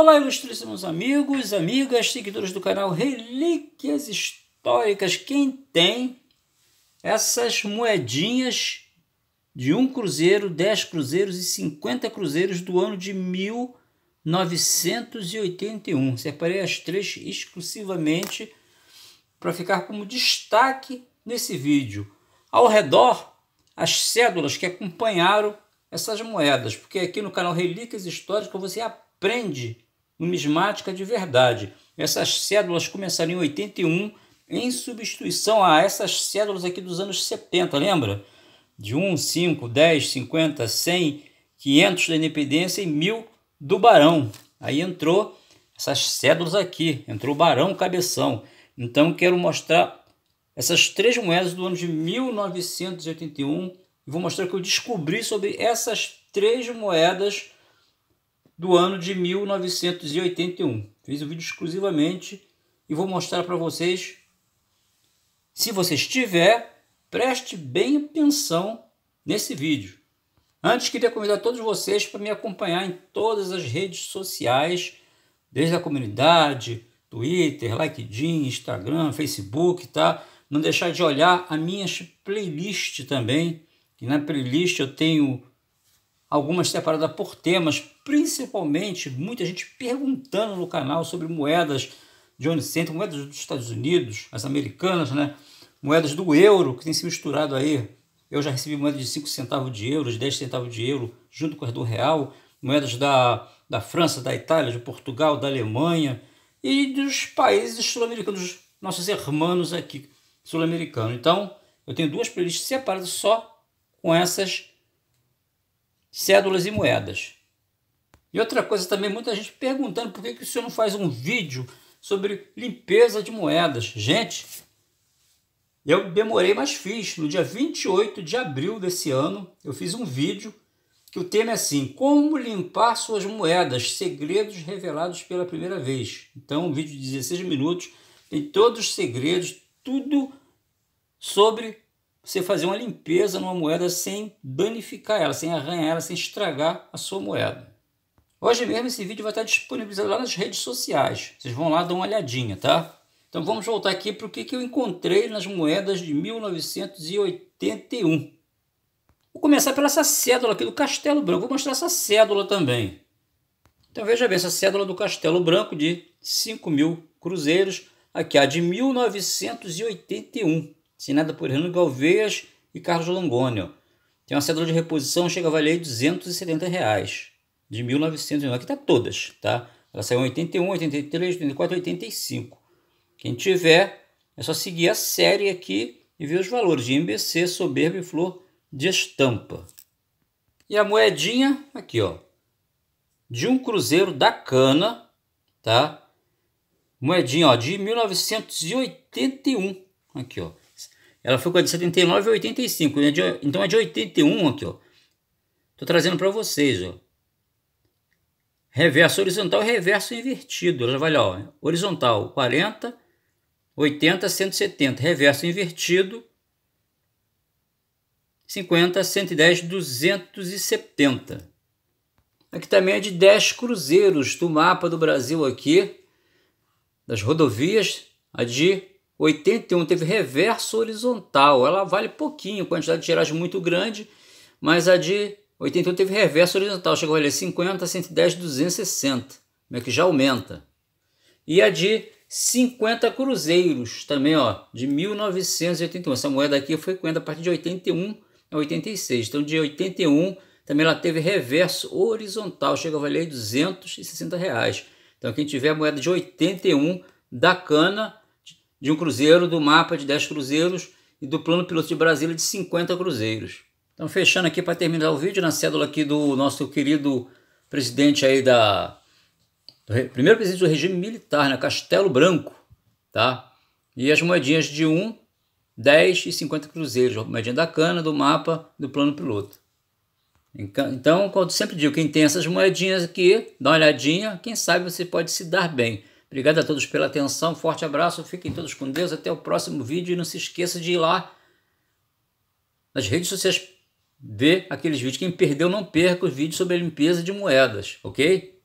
Olá, ilustríssimos amigos, amigas, seguidores do canal Relíquias Históricas. Quem tem essas moedinhas de um cruzeiro, dez cruzeiros e cinquenta cruzeiros do ano de 1981. Separei as três exclusivamente para ficar como destaque nesse vídeo. Ao redor, as cédulas que acompanharam essas moedas, porque aqui no canal Relíquias Históricas você aprende numismática de verdade. Essas cédulas começaram em 81 em substituição a essas cédulas aqui dos anos 70, lembra? De 1, 5, 10, 50, 100, 500 da independência e 1000 do Barão. Aí entrou essas cédulas aqui, entrou Barão Cabeção. Então quero mostrar essas três moedas do ano de 1981 e vou mostrar que eu descobri sobre essas três moedas do ano de 1981. Fiz um vídeo exclusivamente e vou mostrar para vocês. Se você estiver, preste bem atenção nesse vídeo. Antes, queria convidar todos vocês para me acompanhar em todas as redes sociais, desde a comunidade, Twitter, LinkedIn, Instagram, Facebook, tá? Não deixar de olhar a minhas playlists também, que na playlist eu tenho algumas separadas por temas, principalmente muita gente perguntando no canal sobre moedas de onde centro, moedas dos Estados Unidos, as americanas, né? moedas do euro, que tem se misturado aí. Eu já recebi moedas de 5 centavos de euro, de 10 centavos de euro, junto com as do real, moedas da, da França, da Itália, de Portugal, da Alemanha e dos países sul-americanos, nossos irmãos aqui sul-americanos. Então, eu tenho duas playlists separadas só com essas cédulas e moedas. E outra coisa também, muita gente perguntando por que, que o senhor não faz um vídeo sobre limpeza de moedas. Gente, eu demorei, mas fiz. No dia 28 de abril desse ano, eu fiz um vídeo que o tema é assim: Como limpar suas moedas, segredos revelados pela primeira vez. Então, um vídeo de 16 minutos, tem todos os segredos, tudo sobre você fazer uma limpeza numa moeda sem danificar ela, sem arranhar ela, sem estragar a sua moeda. Hoje mesmo esse vídeo vai estar disponibilizado lá nas redes sociais. Vocês vão lá dar uma olhadinha, tá? Então vamos voltar aqui para o que, que eu encontrei nas moedas de 1981. Vou começar pela essa cédula aqui do Castelo Branco. Vou mostrar essa cédula também. Então veja bem, essa cédula do Castelo Branco de 5 mil cruzeiros. Aqui a de 1981 assinada por Renan Galveias e Carlos Longoni. Tem uma cédula de reposição, chega a valer 270 reais, de 1909. Aqui está todas, tá? Ela saiu em 81, 83, 84, 85. Quem tiver, é só seguir a série aqui e ver os valores de MBC, soberba e flor de estampa. E a moedinha, aqui ó, de um cruzeiro da cana, tá? Moedinha ó, de 1981, aqui ó. Ela foi com a de 79 e 85. Né? Então é de 81 aqui, ó. Tô trazendo para vocês, ó. Reverso horizontal reverso invertido. Ela vai lá, ó. Horizontal 40, 80, 170. Reverso invertido 50, 110, 270. Aqui também é de 10 cruzeiros do mapa do Brasil aqui, das rodovias, a de 81 teve reverso horizontal. Ela vale pouquinho, quantidade de tiragem muito grande, mas a de 81 teve reverso horizontal. Chegou a valer 50, 110, 260. Como é que já aumenta. E a de 50 cruzeiros, também ó, de 1981. Essa moeda aqui foi quando a partir de 81 a 86. Então de 81 também ela teve reverso horizontal, chega a valer 260 reais. Então quem tiver a moeda de 81 da cana de um cruzeiro, do mapa de 10 cruzeiros e do plano piloto de Brasília de 50 cruzeiros. Então, fechando aqui para terminar o vídeo, na cédula aqui do nosso querido presidente aí da... Primeiro presidente do regime militar, né? Castelo Branco, tá? E as moedinhas de 1, 10 e 50 cruzeiros, a moedinha da cana, do mapa, do plano piloto. Então, quando sempre digo, quem tem essas moedinhas aqui, dá uma olhadinha, quem sabe você pode se dar bem. Obrigado a todos pela atenção, forte abraço, fiquem todos com Deus, até o próximo vídeo e não se esqueça de ir lá nas redes sociais ver aqueles vídeos. Quem perdeu, não perca os vídeos sobre a limpeza de moedas, ok?